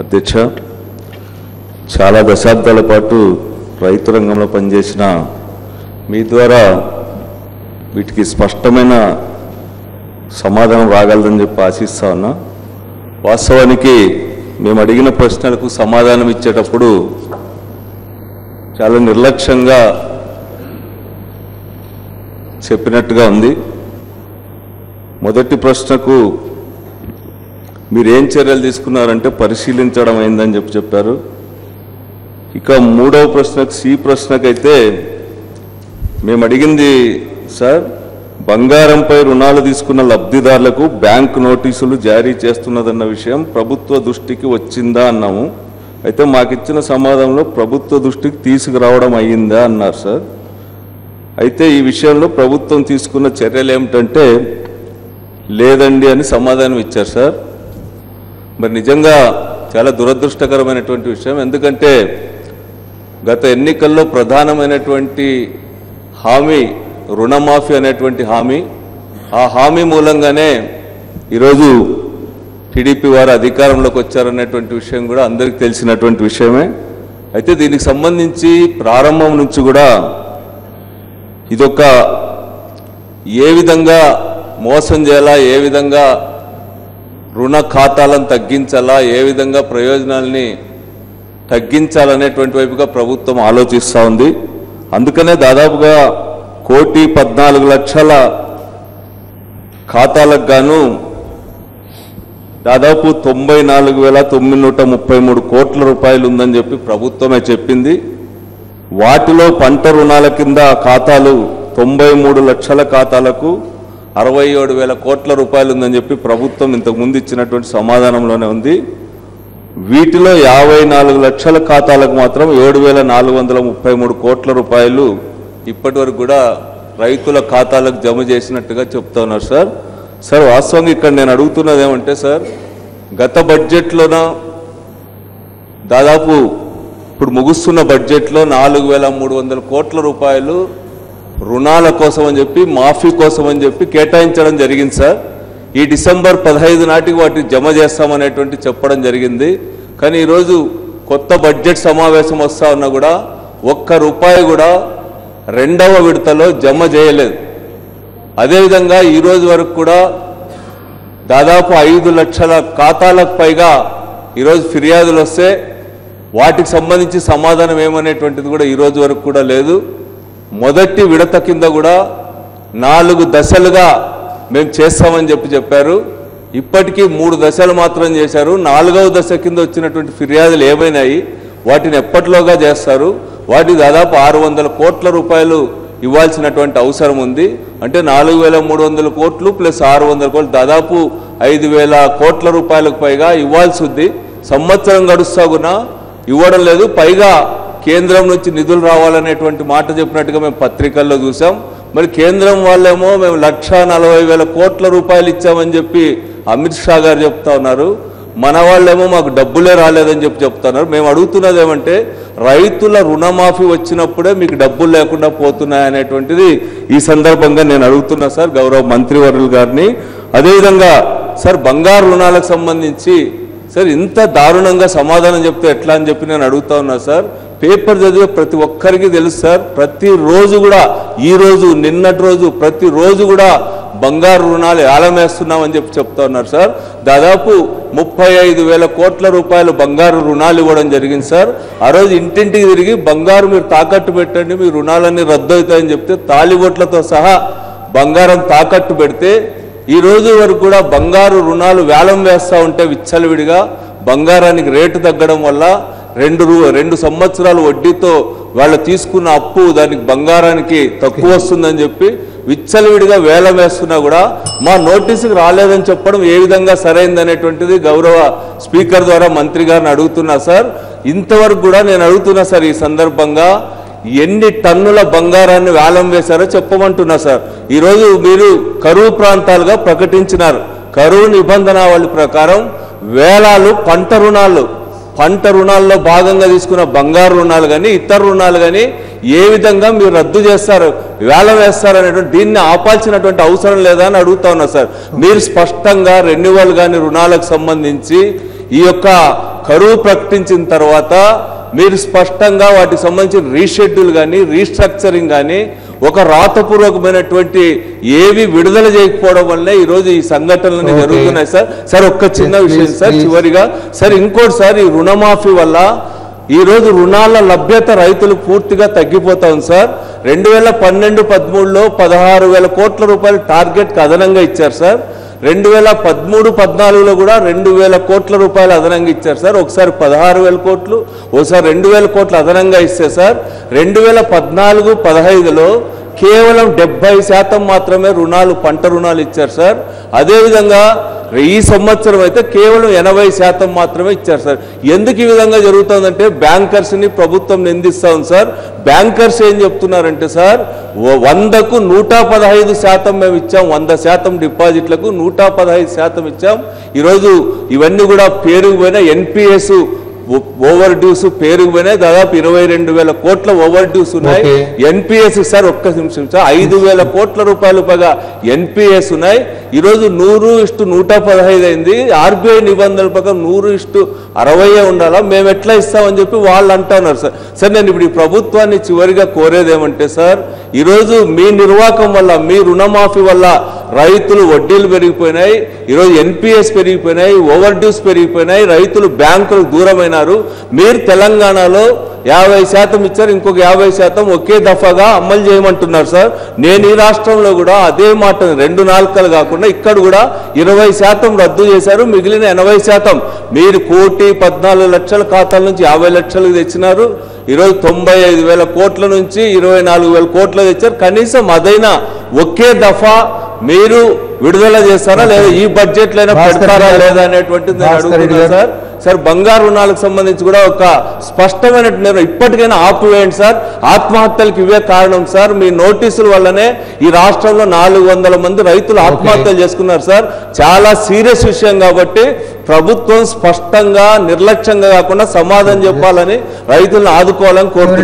అధ్యక్ష చాలా దశాబ్దాల పాటు రైతు రంగంలో పనిచేసిన మీ ద్వారా వీటికి స్పష్టమైన సమాధానం రాగలదని చెప్పి ఆశిస్తా ఉన్నా. వాస్తవానికి మేము అడిగిన ప్రశ్నలకు సమాధానం ఇచ్చేటప్పుడు చాలా నిర్లక్ష్యంగా చెప్పినట్టుగా ఉంది. మొదటి ప్రశ్నకు మీరు ఏం చర్యలు తీసుకున్నారంటే పరిశీలించడం అయిందని చెప్పి చెప్పారు. ఇక మూడవ ప్రశ్నకు సి ప్రశ్నకైతే మేము అడిగింది సార్ బంగారంపై రుణాలు తీసుకున్న లబ్ధిదారులకు బ్యాంక్ నోటీసులు జారీ చేస్తున్నదన్న విషయం ప్రభుత్వ దృష్టికి వచ్చిందా అన్నాము. అయితే మాకిచ్చిన సమాధానంలో ప్రభుత్వ దృష్టికి తీసుకురావడం అయ్యిందా అన్నారు సార్. అయితే ఈ విషయంలో ప్రభుత్వం తీసుకున్న చర్యలు ఏమిటంటే లేదండి అని సమాధానం ఇచ్చారు సార్. మరి నిజంగా చాలా దురదృష్టకరమైనటువంటి విషయం. ఎందుకంటే గత ఎన్నికల్లో ప్రధానమైనటువంటి హామీ రుణమాఫీ అనేటువంటి హామీ ఆ హామీ మూలంగానే ఈరోజు టీడీపీ వారు అధికారంలోకి వచ్చారనేటువంటి విషయం కూడా అందరికీ తెలిసినటువంటి విషయమే. అయితే దీనికి సంబంధించి ప్రారంభం నుంచి కూడా ఇదొక ఏ విధంగా మోసం చేయాలా ఏ విధంగా రుణ ఖాతాలను తగ్గించాలా ఏ విధంగా ప్రయోజనాల్ని తగ్గించాలనేటువంటి వైపుగా ప్రభుత్వం ఆలోచిస్తూ ఉంది. అందుకనే దాదాపుగా కోటి పద్నాలుగు లక్షల ఖాతాలకు గాను దాదాపు తొంభై నాలుగు వేల తొమ్మిది నూట ముప్పై మూడు కోట్ల రూపాయలు ఉందని చెప్పి ప్రభుత్వమే చెప్పింది. వాటిలో పంట రుణాల కింద ఖాతాలు తొంభై మూడు లక్షల ఖాతాలకు అరవై ఏడు వేల కోట్ల రూపాయలు ఉందని చెప్పి ప్రభుత్వం ఇంతకు ముందు ఇచ్చినటువంటి సమాధానంలోనే ఉంది. వీటిలో యాభై నాలుగు లక్షల ఖాతాలకు మాత్రం ఏడు వేల నాలుగు వందల ముప్పై మూడు కోట్ల రూపాయలు ఇప్పటి వరకు కూడా రైతుల ఖాతాలకు జమ చేసినట్టుగా చెప్తా ఉన్నారు సార్. సార్ వాస్తవంగా ఇక్కడ నేను అడుగుతున్నది ఏమంటే సార్ గత బడ్జెట్లోన దాదాపు ఇప్పుడు ముగుస్తున్న బడ్జెట్లో నాలుగు వేల మూడు వందల కోట్ల రూపాయలు రుణాల కోసం అని చెప్పి మాఫీ కోసం అని చెప్పి కేటాయించడం జరిగింది సార్. ఈ డిసెంబర్ పదహైదు నాటికి వాటిని జమ చేస్తామనేటువంటి చెప్పడం జరిగింది. కానీ ఈరోజు కొత్త బడ్జెట్ సమావేశం వస్తా ఉన్నా కూడా ఒక్క రూపాయి కూడా రెండవ విడతలో జమ చేయలేదు. అదేవిధంగా ఈరోజు వరకు కూడా దాదాపు ఐదు లక్షల ఖాతాలకు పైగా ఈరోజు ఫిర్యాదులు వస్తే వాటికి సంబంధించి సమాధానం ఏమనేటువంటిది కూడా ఈ రోజు వరకు కూడా లేదు. మొదటి విడత కింద కూడా నాలుగు దశలుగా మేము చేస్తామని చెప్పి చెప్పారు. ఇప్పటికీ మూడు దశలు మాత్రం చేశారు. నాలుగవ దశ కింద వచ్చినటువంటి ఫిర్యాదులు ఏమైనాయి? వాటిని ఎప్పట్లోగా చేస్తారు? వాటి దాదాపు ఆరు వందల కోట్ల రూపాయలు ఇవ్వాల్సినటువంటి అవసరం ఉంది. అంటే నాలుగు వేల మూడు వందల కోట్లు ప్లస్ ఆరు వందల కోట్లు దాదాపు ఐదు వేల కోట్ల రూపాయలకు పైగా ఇవ్వాల్సి ఉంది. సంవత్సరం గడుస్తా ఇవ్వడం లేదు. పైగా కేంద్రం నుంచి నిధులు రావాలనేటువంటి మాట చెప్పినట్టుగా మేము పత్రికల్లో చూసాం. మరి కేంద్రం వాళ్ళేమో మేము లక్ష నలభై వేల కోట్ల రూపాయలు ఇచ్చామని చెప్పి అమిత్ షా గారు చెప్తా ఉన్నారు. మన వాళ్ళేమో మాకు డబ్బులే రాలేదని చెప్పి చెప్తున్నారు మేము అడుగుతున్నది ఏమంటే రైతుల రుణమాఫీ వచ్చినప్పుడే మీకు డబ్బులు లేకుండా పోతున్నాయనేటువంటిది ఈ సందర్భంగా నేను అడుగుతున్నా సార్ గౌరవ మంత్రివర్యులు గారిని. అదేవిధంగా సార్ బంగారు రుణాలకు సంబంధించి సార్ ఇంత దారుణంగా సమాధానం చెప్తే ఎట్లా అని చెప్పి నేను అడుగుతా ఉన్నా సార్. పేపర్ చదివే ప్రతి ఒక్కరికి తెలుసు సార్. ప్రతిరోజు కూడా ఈ రోజు నిన్నటి రోజు ప్రతిరోజు కూడా బంగారు రుణాలు ఏలమేస్తున్నామని చెప్పి చెప్తా ఉన్నారు సార్. దాదాపు ముప్పై ఐదు వేల కోట్ల రూపాయలు బంగారు రుణాలు ఇవ్వడం జరిగింది సార్. ఆ రోజు ఇంటింటికి తిరిగి బంగారు మీరు తాకట్టు పెట్టండి మీ రుణాలన్నీ రద్దు అవుతాయని చెప్తే తాలిబొట్లతో సహా బంగారం తాకట్టు పెడితే ఈ రోజు వరకు కూడా బంగారు రుణాలు వేలం వేస్తూ ఉంటే విచ్చలవిడిగా బంగారానికి రేటు తగ్గడం వల్ల రెండు రూ- రెండు సంవత్సరాలు వడ్డీతో వాళ్ళు తీసుకున్న అప్పు దానికి బంగారానికి తక్కువ వస్తుందని చెప్పి విచ్చలవిడిగా వేలం వేస్తున్నా కూడా మా నోటీసుకు రాలేదని చెప్పడం ఏ విధంగా సరైంది అనేటువంటిది గౌరవ స్పీకర్ ద్వారా మంత్రి గారిని అడుగుతున్నా సార్. ఇంతవరకు కూడా నేను అడుగుతున్నా సార్ ఈ సందర్భంగా ఎన్ని టన్నుల బంగారాన్ని వేలం వేశారో చెప్పమంటున్నా సార్. ఈరోజు మీరు కరువు ప్రాంతాలుగా ప్రకటించినారు. కరువు నిబంధనావళి ప్రకారం వేలాలు పంట రుణాలు పంట రుణాల్లో భాగంగా తీసుకున్న బంగారు రుణాలు కానీ ఇతర రుణాలు కానీ ఏ విధంగా మీరు రద్దు చేస్తారు వేళ వేస్తారు అనేటువంటి దీన్ని ఆపాల్సినటువంటి అవసరం లేదా అని అడుగుతా ఉన్నా సార్. మీరు స్పష్టంగా రెన్యువల్ కానీ రుణాలకు సంబంధించి ఈ యొక్క కరువు ప్రకటించిన తర్వాత మీరు స్పష్టంగా వాటికి సంబంధించిన రీషెడ్యూల్ కానీ రీస్ట్రక్చరింగ్ కానీ ఒక రాతపూర్వకమైనటువంటి ఏవి విడుదల చేయకపోవడం వల్లే ఈరోజు ఈ సంఘటనలు. జరుగుతున్నాయి సార్ సార్ ఒక్క చిన్న విషయం సార్. చివరిగా సార్ ఇంకోటి సార్ ఈ రుణమాఫీ వల్ల ఈ రోజు రుణాల లభ్యత రైతులు పూర్తిగా తగ్గిపోతా ఉంది సార్ రెండు వేల పన్నెండు పదమూడులో పదహారు వేల కోట్ల రూపాయలు టార్గెట్ అదనంగా ఇచ్చారు సార్ రెండు వేల పదమూడు పద్నాలుగులో కూడా రెండు వేల కోట్ల రూపాయలు అదనంగా ఇచ్చారు సార్. ఒకసారి పదహారు వేల కోట్లు ఒకసారి రెండు వేల కోట్లు అదనంగా ఇస్తే సార్ రెండు వేల పద్నాలుగు పదహైదులో కేవలం డెబ్బై శాతం మాత్రమే రుణాలు పంట రుణాలు ఇచ్చారు సార్. అదేవిధంగా ఈ సంవత్సరం అయితే కేవలం ఎనభై శాతం మాత్రమే ఇచ్చారు సార్. ఎందుకు ఈ విధంగా జరుగుతుందంటే బ్యాంకర్స్ని ప్రభుత్వం నిందిస్తా ఉంది సార్. బ్యాంకర్స్ ఏం చెప్తున్నారంటే సార్ వందకు నూట పదహైదు శాతం మేము ఇచ్చాం వంద శాతం డిపాజిట్లకు నూట పదహైదు శాతం ఇచ్చాం. ఈరోజు ఇవన్నీ కూడా పేరుకుపోయిన ఎన్పిఎస్ ఓవర్ డ్యూస్ పేరుకుపోయినాయి దాదాపు ఇరవై రెండు వేల కోట్ల ఓవర్ డ్యూస్ ఉన్నాయి. ఎన్పిఎస్ సార్ ఒక్క నిమిషం సార్. ఐదు వేల కోట్ల రూపాయలు పైగా ఎన్పిఎస్ ఉన్నాయి. ఈరోజు నూరు ఇష్టు నూట పదహైదు అయింది. ఆర్బీఐ నిబంధనల ప్రకారం నూరు ఇష్టు అరవై ఉండాలా? మేము ఎట్లా ఇస్తామని చెప్పి వాళ్ళు అంటున్నారు సార్. సార్ నేను ఇప్పుడు ఈ ప్రభుత్వాన్ని చివరిగా కోరేది ఏమంటే సార్ ఈరోజు మీ నిర్వాహకం వల్ల మీ రుణమాఫీ వల్ల రైతులు వడ్డీలు పెరిగిపోయినాయి ఈరోజు ఎన్పిఎస్ పెరిగిపోయినాయి ఓవర్ డ్యూస్ పెరిగిపోయినాయి రైతులు బ్యాంకులకు దూరమైనారు. మీరు తెలంగాణలో యాభై శాతం ఇచ్చారు ఇంకొక యాభై శాతం ఒకే దఫాగా అమలు చేయమంటున్నారు సార్. నేను ఈ రాష్ట్రంలో కూడా అదే మాట రెండు నాలుకలు కాకుండా ఇక్కడ కూడా ఇరవై శాతం రద్దు చేశారు మిగిలిన ఎనభై శాతం. మీరు కోటి పద్నాలుగు లక్షల ఖాతాల నుంచి యాభై లక్షలకు తెచ్చినారు. ఈరోజు తొంభై ఐదు వేల కోట్ల నుంచి ఇరవై నాలుగు వేల కోట్లు తెచ్చారు. కనీసం అదైనా ఒకే దఫా మీరు విడుదల చేస్తారా లేదా ఈ బడ్జెట్ లైనా పెడతారా లేదా అనేటువంటిది నేను అడుగుతున్నాను. సార్. సార్ బంగారు రుణాలకు సంబంధించి కూడా ఒక స్పష్టమైన నిర్ణయం. ఇప్పటికైనా ఆపివేయండి సార్. ఆత్మహత్యలకు ఇవే కారణం సార్. మీ నోటీసుల వల్లనే ఈ రాష్ట్రంలో నాలుగు వందల మంది రైతులు ఆత్మహత్యలు చేసుకున్నారు సార్. చాలా సీరియస్ విషయం కాబట్టి ప్రభుత్వం స్పష్టంగా నిర్లక్ష్యంగా కాకుండా సమాధానం చెప్పాలని రైతులను ఆదుకోవాలని కోరుతున్నాను